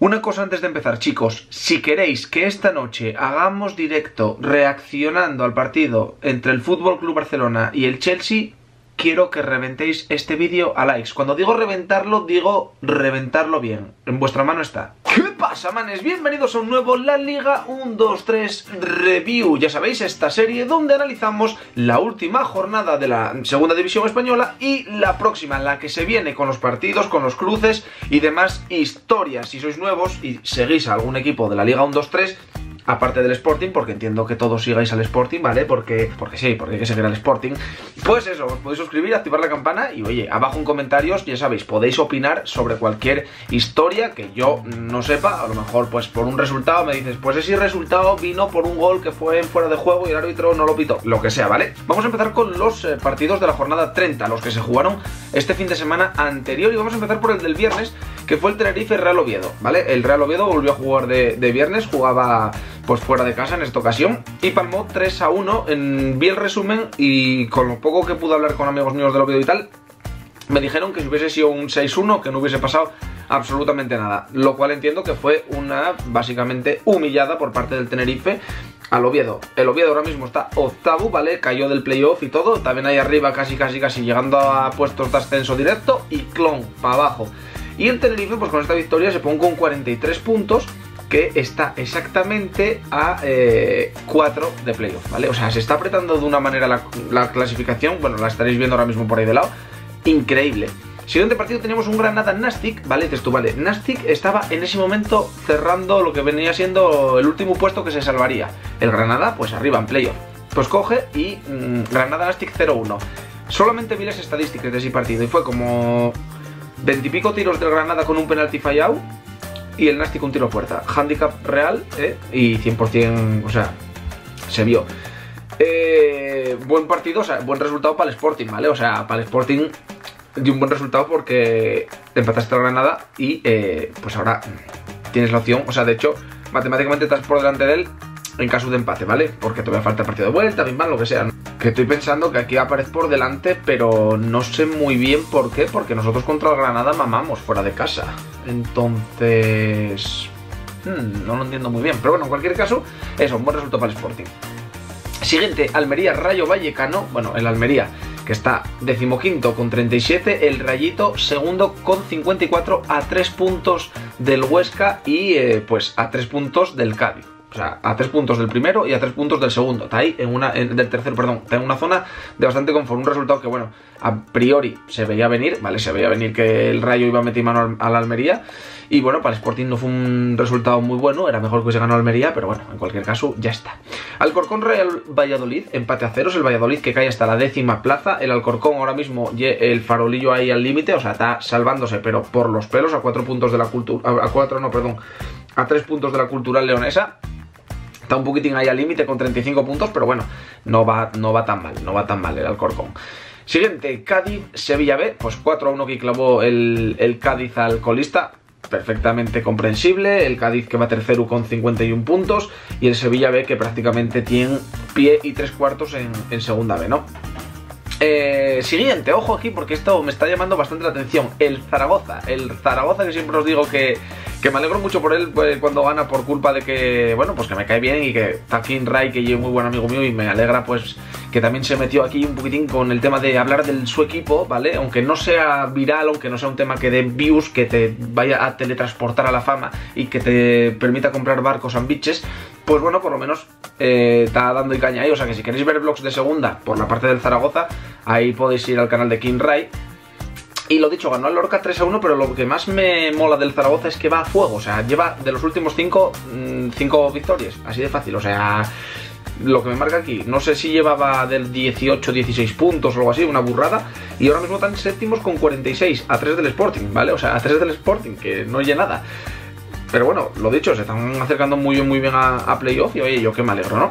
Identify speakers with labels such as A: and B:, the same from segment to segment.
A: Una cosa antes de empezar, chicos, si queréis que esta noche hagamos directo reaccionando al partido entre el Fútbol Club Barcelona y el Chelsea, quiero que reventéis este vídeo a likes. Cuando digo reventarlo, digo reventarlo bien. En vuestra mano está. ¿Qué pasa, manes? Bienvenidos a un nuevo La Liga 1, 2, 3 Review. Ya sabéis, esta serie donde analizamos la última jornada de la Segunda División Española y la próxima, la que se viene con los partidos, con los cruces y demás historias. Si sois nuevos y seguís a algún equipo de la Liga 1, 2, 3 aparte del Sporting, porque entiendo que todos sigáis al Sporting, ¿vale? Porque, porque sí, porque hay que seguir al Sporting. Pues eso, os podéis suscribir, activar la campana y oye, abajo en comentarios, ya sabéis, podéis opinar sobre cualquier historia que yo no sepa, a lo mejor pues por un resultado me dices, pues ese resultado vino por un gol que fue fuera de juego y el árbitro no lo pitó, lo que sea, ¿vale? Vamos a empezar con los eh, partidos de la jornada 30, los que se jugaron este fin de semana anterior y vamos a empezar por el del viernes, que fue el Tenerife Real Oviedo, ¿vale? El Real Oviedo volvió a jugar de viernes, jugaba pues fuera de casa en esta ocasión y palmó 3 a 1 en, vi el resumen y con lo poco que pude hablar con amigos míos del Oviedo y tal me dijeron que si hubiese sido un 6-1 que no hubiese pasado absolutamente nada lo cual entiendo que fue una básicamente humillada por parte del Tenerife al Oviedo. El Oviedo ahora mismo está octavo, ¿vale? Cayó del playoff y todo. También ahí arriba casi, casi, casi llegando a puestos de ascenso directo y clon para abajo. Y el Tenerife, pues con esta victoria se pone con 43 puntos que está exactamente a 4 eh, de playoff, ¿vale? O sea, se está apretando de una manera la, clasificación, bueno, la estaréis viendo ahora mismo por ahí de lado, increíble. Siguiente partido tenemos un Granada-Nastic, ¿vale? Dices tú, vale, Nastic estaba en ese momento cerrando lo que venía siendo el último puesto que se salvaría. El Granada, pues arriba en playoff. Pues coge y mm, Granada-Nastic 0-1. Solamente vi las estadísticas de ese partido y fue como 20 y pico tiros del Granada con un penalti fallado y el Nastic un tiro a puerta. Handicap real ¿eh? y 100%, o sea, se vio. Eh, buen partido, o sea, buen resultado para el Sporting, ¿vale? O sea, para el Sporting dio un buen resultado porque empataste a Granada y eh, pues ahora tienes la opción, o sea, de hecho, matemáticamente estás por delante de él en caso de empate, ¿vale? Porque todavía falta el partido de vuelta, bien mal, lo que sea. Que estoy pensando que aquí aparece por delante, pero no sé muy bien por qué, porque nosotros contra el Granada mamamos fuera de casa. Entonces... Hmm, no lo entiendo muy bien, pero bueno, en cualquier caso, eso, un buen resultado para el Sporting. Siguiente, Almería Rayo Vallecano, bueno, el Almería que está decimoquinto con 37, el Rayito segundo con 54 a 3 puntos del Huesca y eh, pues a 3 puntos del Cádiz. Sea, a tres puntos del primero y a tres puntos del segundo. Está ahí en una, del tercero, perdón. Está en una zona de bastante confort. Un resultado que, bueno, a priori se veía venir, ¿vale? Se veía venir que el Rayo iba a meter mano a la Almería. Y bueno, para el Sporting no fue un resultado muy bueno. Era mejor que se ganó Almería, pero bueno, en cualquier caso, ya está. Alcorcón Real Valladolid, empate a ceros. El Valladolid que cae hasta la décima plaza. El Alcorcón ahora mismo, el farolillo ahí al límite. O sea, está salvándose, pero por los pelos, a cuatro puntos de la cultura. A cuatro, no, perdón. A tres puntos de la cultural leonesa. Está un poquitín ahí al límite con 35 puntos, pero bueno, no va, no va tan mal, no va tan mal el Alcorcón. Siguiente, Cádiz, Sevilla B, pues 4-1 que clavó el, el Cádiz al colista, perfectamente comprensible, el Cádiz que va tercero con 51 puntos y el Sevilla B que prácticamente tiene pie y tres cuartos en, en segunda B, ¿no? Eh, siguiente, ojo aquí porque esto me está llamando bastante la atención. El Zaragoza. El Zaragoza que siempre os digo que, que me alegro mucho por él pues, cuando gana por culpa de que, bueno, pues que me cae bien y que está Ray, que es muy buen amigo mío y me alegra pues que también se metió aquí un poquitín con el tema de hablar de su equipo, ¿vale? Aunque no sea viral, aunque no sea un tema que dé views, que te vaya a teletransportar a la fama y que te permita comprar barcos and bitches, pues bueno, por lo menos eh, está dando y caña ahí. O sea que si queréis ver vlogs de segunda por la parte del Zaragoza, ahí podéis ir al canal de King Ray. Y lo dicho, ganó el Lorca 3 a 1, pero lo que más me mola del Zaragoza es que va a fuego. O sea, lleva de los últimos 5, 5 mm, victorias. Así de fácil. O sea, lo que me marca aquí, no sé si llevaba del 18, 16 puntos o algo así, una burrada. Y ahora mismo están séptimos con 46, a 3 del Sporting, ¿vale? O sea, a 3 del Sporting, que no oye nada. Pero bueno, lo dicho, se están acercando muy bien, muy bien a, playoff y oye, yo que me alegro, ¿no?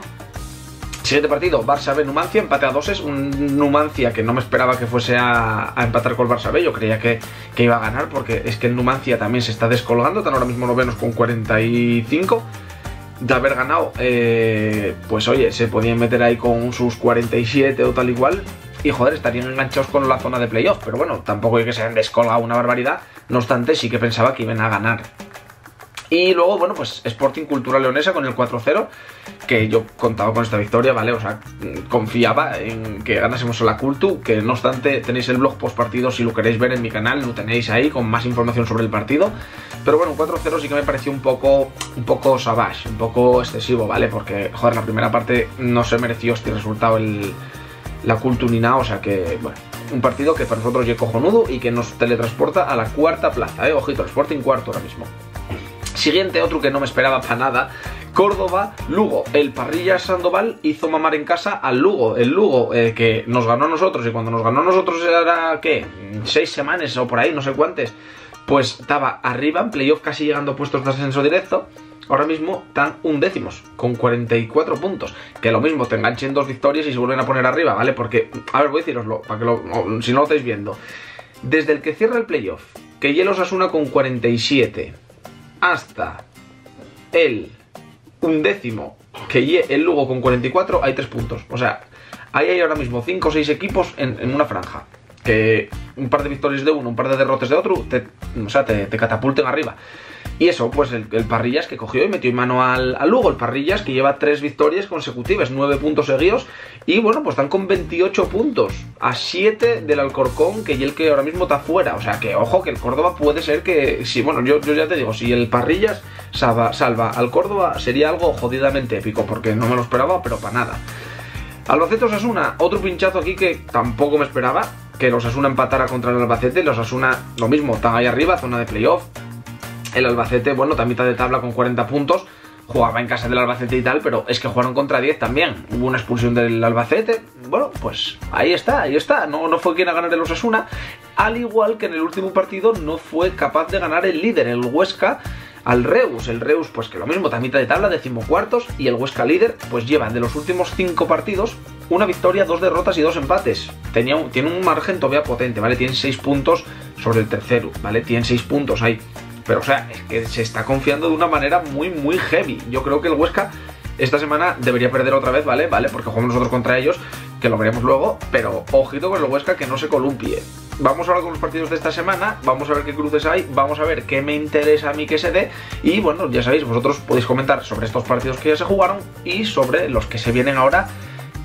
A: Siguiente partido, Barça B Numancia, empate a es un Numancia que no me esperaba que fuese a, empatar con el Barça B, yo creía que, iba a ganar porque es que el Numancia también se está descolgando, están ahora mismo novenos con 45, de haber ganado, eh, pues oye, se podían meter ahí con sus 47 o tal igual, y joder, estarían enganchados con la zona de playoff, pero bueno, tampoco hay que se hayan descolgado una barbaridad, no obstante sí que pensaba que iban a ganar Y luego, bueno, pues Sporting Cultura Leonesa con el 4-0, que yo contaba con esta victoria, ¿vale? O sea, confiaba en que ganásemos a la Cultu, que no obstante tenéis el blog post partido si lo queréis ver en mi canal, lo tenéis ahí con más información sobre el partido. Pero bueno, 4-0 sí que me pareció un poco, un poco savage, un poco excesivo, ¿vale? Porque, joder, la primera parte no se mereció este resultado el, la Cultu ni nada, o sea que, bueno, un partido que para nosotros ya cojonudo y que nos teletransporta a la cuarta plaza, ¿eh? Ojito, el Sporting cuarto ahora mismo. Siguiente, otro que no me esperaba para nada. Córdoba, Lugo. El Parrilla Sandoval hizo mamar en casa al Lugo. El Lugo eh, que nos ganó a nosotros y cuando nos ganó a nosotros era, ¿qué? Seis semanas o por ahí, no sé cuántas. Pues estaba arriba en playoff casi llegando a puestos de ascenso directo. Ahora mismo están undécimos, con 44 puntos. Que lo mismo, te enganchen dos victorias y se vuelven a poner arriba, ¿vale? Porque, a ver, voy a deciroslo, para que si no lo estáis viendo. Desde el que cierra el playoff, que Hielos Asuna con 47 hasta el undécimo, que el Lugo con 44, hay 3 puntos. O sea, ahí hay ahora mismo 5 o 6 equipos en, una franja. Que un par de victorias de uno, un par de derrotes de otro, te, o sea, te catapulten arriba. Y eso, pues el, Parrillas que cogió y metió en mano al, Lugo, el Parrillas que lleva tres victorias consecutivas, nueve puntos seguidos, y bueno, pues están con 28 puntos, a 7 del Alcorcón, que y el que ahora mismo está fuera. O sea que, ojo, que el Córdoba puede ser que, si, bueno, yo, yo ya te digo, si el Parrillas salva, salva al Córdoba, sería algo jodidamente épico, porque no me lo esperaba, pero para nada. Albacete Osasuna, otro pinchazo aquí que tampoco me esperaba, que los Asuna empatara contra el Albacete, los Asuna lo mismo, están ahí arriba, zona de playoff, el Albacete, bueno, está de tabla con 40 puntos. Jugaba en casa del Albacete y tal, pero es que jugaron contra 10 también. Hubo una expulsión del Albacete. Bueno, pues ahí está, ahí está. No, no fue quien a ganar el Osasuna. Al igual que en el último partido no fue capaz de ganar el líder, el Huesca al Reus. El Reus, pues que lo mismo, está de tabla, decimocuartos, y el Huesca líder, pues lleva de los últimos cinco partidos una victoria, dos derrotas y dos empates. Tenía tiene un margen todavía potente, ¿vale? Tiene seis puntos sobre el tercero, ¿vale? Tiene seis puntos ahí. Pero, o sea, es que se está confiando de una manera muy, muy heavy. Yo creo que el Huesca esta semana debería perder otra vez, ¿vale? ¿Vale? Porque jugamos nosotros contra ellos, que lo veremos luego. Pero ojito con el Huesca que no se columpie. Vamos ahora con los partidos de esta semana, vamos a ver qué cruces hay, vamos a ver qué me interesa a mí que se dé. Y bueno, ya sabéis, vosotros podéis comentar sobre estos partidos que ya se jugaron y sobre los que se vienen ahora.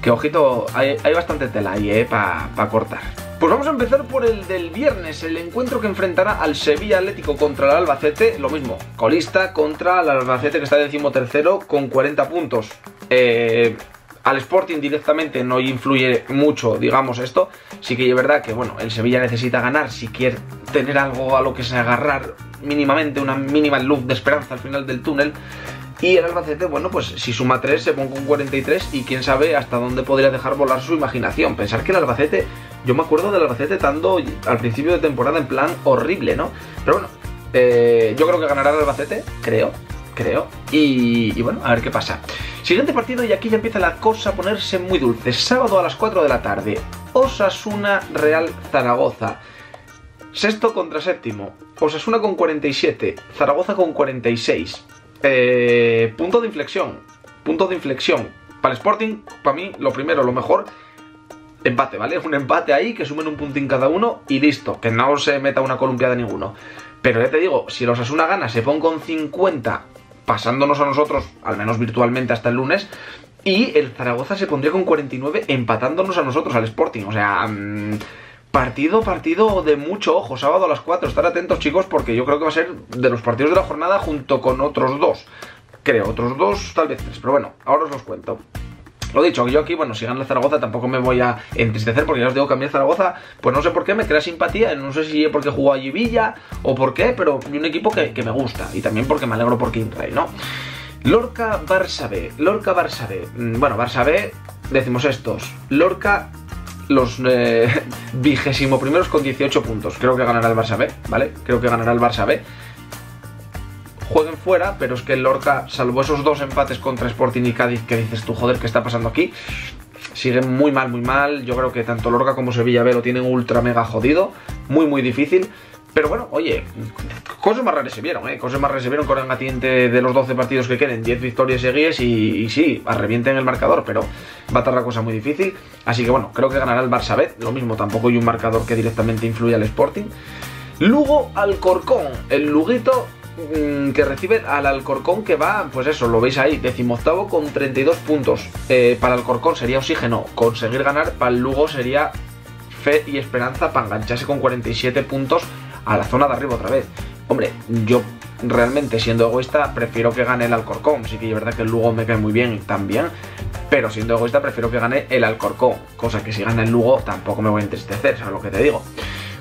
A: Que ojito, hay, bastante tela ahí, ¿eh? Para cortar. Pues vamos a empezar por el del viernes, el encuentro que enfrentará al Sevilla Atlético contra el Albacete, lo mismo, colista contra el Albacete que está decimotercero con 40 puntos. Eh, al Sporting directamente no influye mucho, digamos, esto. Sí que es verdad que, bueno, el Sevilla necesita ganar si quiere tener algo a lo que se agarrar mínimamente, una mínima luz de esperanza al final del túnel. Y el Albacete, bueno, pues si suma 3 se pone con 43 y quién sabe hasta dónde podría dejar volar su imaginación. Pensar que el Albacete, yo me acuerdo del Albacete estando al principio de temporada en plan horrible, ¿no? Pero bueno, eh, yo creo que ganará el Albacete, creo, creo. Y, y, bueno, a ver qué pasa. Siguiente partido y aquí ya empieza la cosa a ponerse muy dulce. Sábado a las 4 de la tarde, Osasuna Real Zaragoza. Sexto contra séptimo. Osasuna con 47, Zaragoza con 46. Eh, punto de inflexión. Punto de inflexión. Para el Sporting, para mí, lo primero, lo mejor, empate, ¿vale? Un empate ahí, que sumen un puntín cada uno y listo. Que no se meta una columpiada ninguno. Pero ya te digo, si los Asuna gana, se pone con 50, pasándonos a nosotros, al menos virtualmente hasta el lunes, y el Zaragoza se pondría con 49, empatándonos a nosotros, al Sporting. O sea... Mm, Partido, partido de mucho ojo, sábado a las 4. Estar atentos, chicos, porque yo creo que va a ser de los partidos de la jornada junto con otros dos. Creo, otros dos, tal vez tres. Pero bueno, ahora os los cuento. Lo dicho, yo aquí, bueno, si gana Zaragoza tampoco me voy a entristecer porque ya os digo que a Zaragoza, pues no sé por qué me crea simpatía, no sé si porque jugó allí Villa o por qué, pero un equipo que, me gusta y también porque me alegro por Rey, ¿no? Lorca Barça B, Lorca Barça B, mm, bueno, Barça B, decimos estos, Lorca los eh, primeros con 18 puntos. Creo que ganará el Barça B, ¿vale? Creo que ganará el Barça B. Jueguen fuera, pero es que el Lorca, salvo esos dos empates contra Sporting y Cádiz, que dices tú, joder, ¿qué está pasando aquí? Siguen muy mal, muy mal. Yo creo que tanto Lorca como Sevilla B lo tienen ultra mega jodido. Muy, muy difícil. Pero bueno, oye, cosas más raras se vieron, ¿eh? Cosas más raras se vieron con el gatiente de los 12 partidos que queden, 10 victorias seguidas y, y sí, revienten el marcador, pero va a estar la cosa muy difícil. Así que bueno, creo que ganará el Barça B, lo mismo, tampoco hay un marcador que directamente influya al Sporting. Lugo Alcorcón, el Luguito mm, que recibe al Alcorcón que va, pues eso, lo veis ahí, decimoctavo con 32 puntos. Eh, para Alcorcón sería oxígeno, conseguir ganar, para el Lugo sería fe y esperanza para engancharse con 47 puntos a la zona de arriba otra vez. Hombre, yo realmente siendo egoísta prefiero que gane el Alcorcón. Sí que es verdad que el Lugo me cae muy bien también. Pero siendo egoísta prefiero que gane el Alcorcón. Cosa que si gana el Lugo tampoco me voy a entristecer, ¿sabes lo que te digo?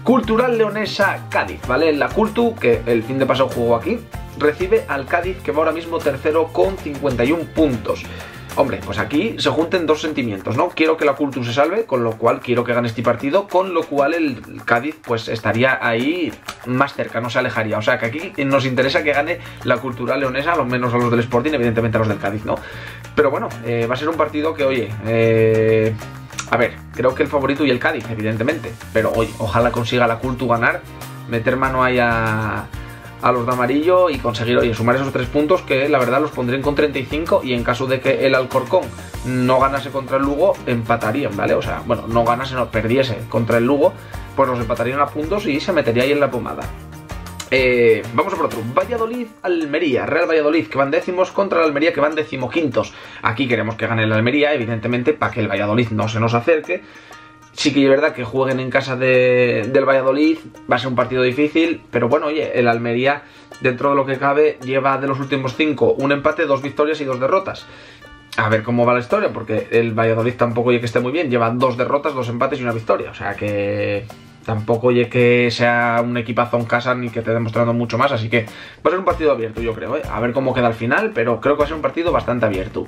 A: Cultural Leonesa Cádiz, ¿vale? La Cultu, que el fin de pasado jugó aquí, recibe al Cádiz que va ahora mismo tercero con 51 puntos. Hombre, pues aquí se junten dos sentimientos, ¿no? Quiero que la Cultu se salve, con lo cual quiero que gane este partido, con lo cual el Cádiz pues estaría ahí más cerca, no se alejaría. O sea que aquí nos interesa que gane la Cultural Leonesa, a lo menos a los del Sporting, evidentemente a los del Cádiz, ¿no? Pero bueno, eh, va a ser un partido que, oye, eh, a ver, creo que el favorito y el Cádiz, evidentemente. Pero oye, ojalá consiga la Cultu ganar, meter mano ahí a a los de amarillo y conseguir, oye, sumar esos tres puntos que la verdad los pondrían con 35 y en caso de que el Alcorcón no ganase contra el Lugo, empatarían, ¿vale? O sea, bueno, no ganase, no, perdiese contra el Lugo, pues los empatarían a puntos y se metería ahí en la pomada. Eh, vamos a por otro. Valladolid, Almería. Real Valladolid que van décimos contra el Almería que van decimoquintos. Aquí queremos que gane el Almería, evidentemente, para que el Valladolid no se nos acerque. Sí que es verdad que jueguen en casa del Valladolid, va a ser un partido difícil, pero bueno, oye, el Almería, dentro de lo que cabe, lleva de los últimos cinco un empate, dos victorias y dos derrotas. A ver cómo va la historia, porque el Valladolid tampoco oye que esté muy bien, lleva dos derrotas, dos empates y una victoria, o sea que tampoco oye que sea un equipazo en casa ni que esté demostrando mucho más, así que va a ser un partido abierto, yo creo, ¿eh? a ver cómo queda al final, pero creo que va a ser un partido bastante abierto.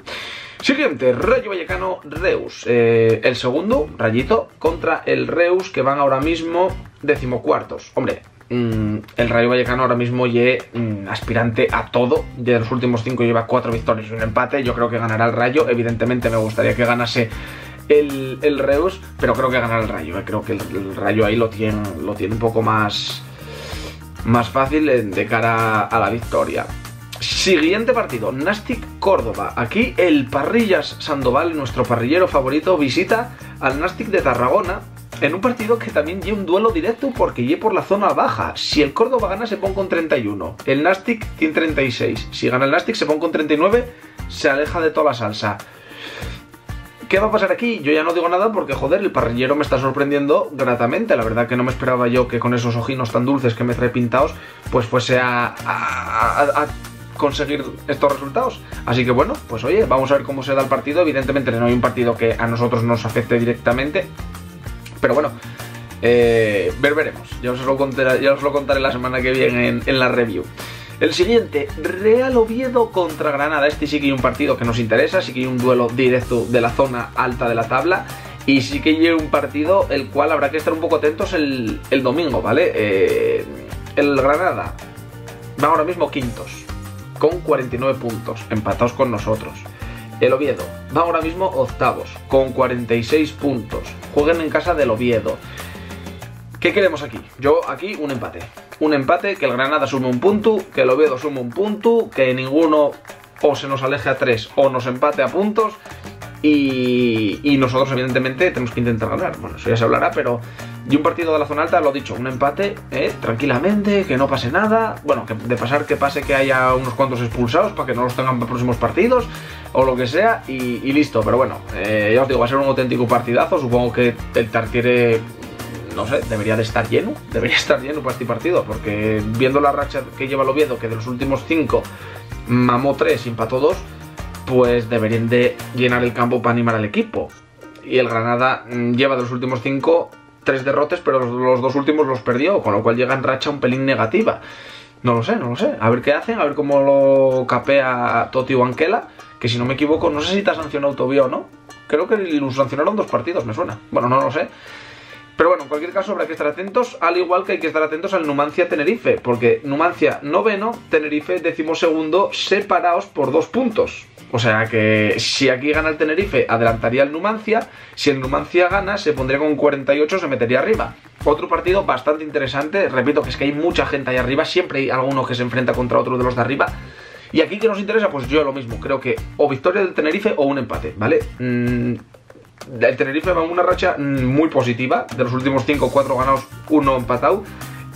A: Siguiente, Rayo Vallecano Reus. Eh, el segundo, Rayito, contra el Reus, que van ahora mismo decimocuartos. Hombre, mm, el Rayo Vallecano ahora mismo ye mm, aspirante a todo. De los últimos cinco lleva cuatro victorias y un empate. Yo creo que ganará el Rayo. Evidentemente me gustaría que ganase el, Reus, pero creo que ganará el Rayo. Eh. Creo que el, Rayo ahí lo tiene, un poco más, más fácil de cara a la victoria. Siguiente partido, Nastic Córdoba. Aquí el Parrillas Sandoval, nuestro parrillero favorito, visita al Nastic de Tarragona en un partido que también lleva un duelo directo porque lleva por la zona baja. Si el Córdoba gana se pone con 31, el Nastic tiene 36. Si gana el Nastic se pone con 39, se aleja de toda la salsa. ¿Qué va a pasar aquí? Yo ya no digo nada porque, joder, el parrillero me está sorprendiendo gratamente. La verdad que no me esperaba yo que con esos ojinos tan dulces que me trae pintados, pues fuese a, conseguir estos resultados. Así que bueno, pues oye, vamos a ver cómo se da el partido. Evidentemente no hay un partido que a nosotros nos afecte directamente. Pero bueno, eh, ver veremos. Ya os, lo contaré, ya os lo contaré la semana que viene en, la review. El siguiente, Real Oviedo contra Granada. Este sí que hay un partido que nos interesa, sí que hay un duelo directo de la zona alta de la tabla. Y sí que hay un partido el cual habrá que estar un poco atentos el, domingo, ¿vale? Eh, el Granada va ahora mismo quintos con 49 puntos, empatados con nosotros. El Oviedo va ahora mismo octavos, con 46 puntos. Jueguen en casa del Oviedo. ¿Qué queremos aquí? Yo aquí un empate. Un empate, que el Granada sume un punto, que el Oviedo sume un punto, que ninguno o se nos aleje a tres o nos empate a puntos y, nosotros, evidentemente, tenemos que intentar ganar. Bueno, eso ya se hablará, pero. Y un partido de la zona alta, lo dicho, un empate, ¿eh? tranquilamente, que no pase nada. Bueno, que de pasar que pase que haya unos cuantos expulsados para que no los tengan para próximos partidos, o lo que sea, y, listo. Pero bueno, eh, ya os digo, va a ser un auténtico partidazo. Supongo que el Tartiere no sé, debería de estar lleno, debería estar lleno para este partido, porque viendo la racha que lleva el Oviedo, que de los últimos cinco mamó tres y empató dos, pues deberían de llenar el campo para animar al equipo. Y el Granada mm, lleva de los últimos cinco tres derrotes, pero los, dos últimos los perdió, con lo cual llega en racha un pelín negativa. No lo sé, no lo sé. A ver qué hacen, a ver cómo lo capea Toti o Anquela, que si no me equivoco, no sé si te ha sancionado Tobio o no. Creo que lo sancionaron dos partidos, me suena. Bueno, no lo sé. Pero bueno, en cualquier caso habrá que estar atentos, al igual que hay que estar atentos al Numancia-Tenerife, porque Numancia noveno, Tenerife decimosegundo, separados por dos puntos. O sea que si aquí gana el Tenerife, adelantaría el Numancia. Si el Numancia gana, se pondría con 48, se metería arriba. Otro partido bastante interesante. Repito que es que hay mucha gente ahí arriba. Siempre hay alguno que se enfrenta contra otro de los de arriba. Y aquí que nos interesa, pues yo lo mismo. Creo que o victoria del Tenerife o un empate, ¿vale? Mm, el Tenerife va en una racha muy positiva. De los últimos 5, 4 ganados, uno empatado.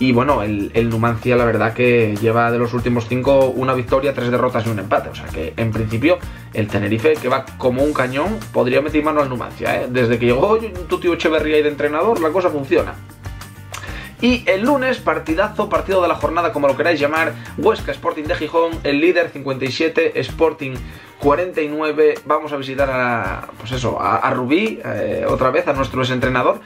A: Y bueno, el, Numancia la verdad que lleva de los últimos cinco una victoria, tres derrotas y un empate. O sea que en principio el Tenerife, que va como un cañón, podría meter mano al Numancia. ¿eh? Desde que llegó tu tío Echeverría y de entrenador, la cosa funciona. Y el lunes, partidazo, partido de la jornada, como lo queráis llamar, Huesca Sporting de Gijón, el líder 57, Sporting 49. Vamos a visitar a, pues eso, a, Rubí, eh, otra vez, a nuestro exentrenador.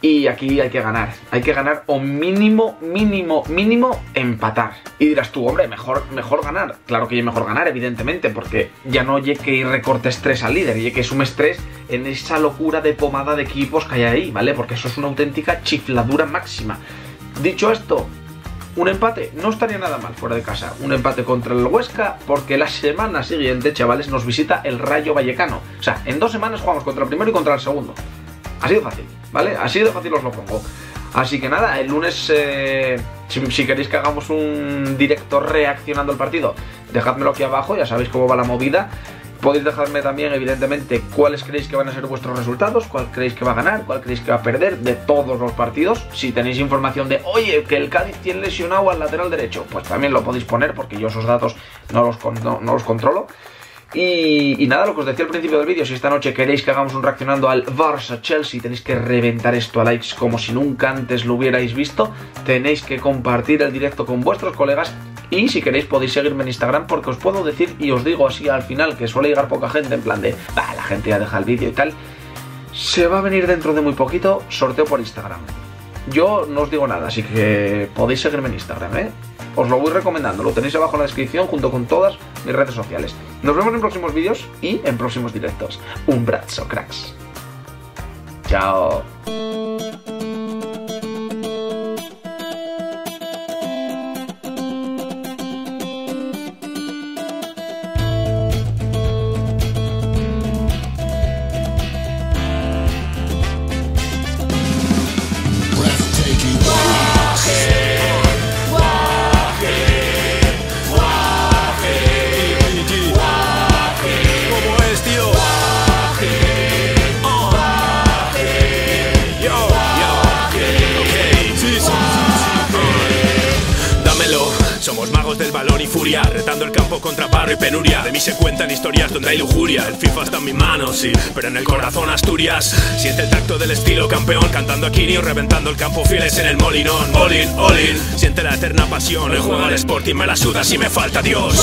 A: Y aquí hay que ganar, hay que ganar o mínimo, mínimo, mínimo empatar. Y dirás tú, hombre, mejor, mejor ganar. Claro que es mejor ganar, evidentemente, porque ya no hay que recorte estrés al líder, y que sume estrés en esa locura de pomada de equipos que hay ahí, ¿vale? Porque eso es una auténtica chifladura máxima. Dicho esto, un empate no estaría nada mal fuera de casa. Un empate contra el Huesca, porque la semana siguiente, chavales, nos visita el Rayo Vallecano. O sea, en dos semanas jugamos contra el primero y contra el segundo. Así de fácil, ¿vale? Así de fácil os lo pongo. Así que nada, el lunes, eh, si, queréis que hagamos un directo reaccionando al partido, dejádmelo aquí abajo, ya sabéis cómo va la movida. Podéis dejarme también, evidentemente, cuáles creéis que van a ser vuestros resultados, cuál creéis que va a ganar, cuál creéis que va a perder de todos los partidos. Si tenéis información de, oye, que el Cádiz tiene lesionado al lateral derecho, pues también lo podéis poner porque yo esos datos no los, no los controlo. Y, nada, lo que os decía al principio del vídeo, si esta noche queréis que hagamos un reaccionando al Barça-Chelsea, tenéis que reventar esto a likes como si nunca antes lo hubierais visto, tenéis que compartir el directo con vuestros colegas y si queréis podéis seguirme en Instagram porque os puedo decir y os digo así al final que suele llegar poca gente en plan de, va, la gente ya deja el vídeo y tal, se va a venir dentro de muy poquito sorteo por Instagram. Yo no os digo nada, así que podéis seguirme en Instagram, ¿eh? Os lo voy recomendando, lo tenéis abajo en la descripción junto con todas mis redes sociales. Nos vemos en próximos vídeos y en próximos directos. Un brazo, cracks. Chao.
B: Campo contra paro y penuria. De mí se cuentan historias donde hay lujuria. El FIFA está en mis manos, sí, pero en el corazón Asturias. Siente el tacto del estilo campeón Cantando a Kirio, reventando el campo fieles en el molinón. All in, all in, siente la eterna pasión El juego al Sporting me la suda si me falta Dios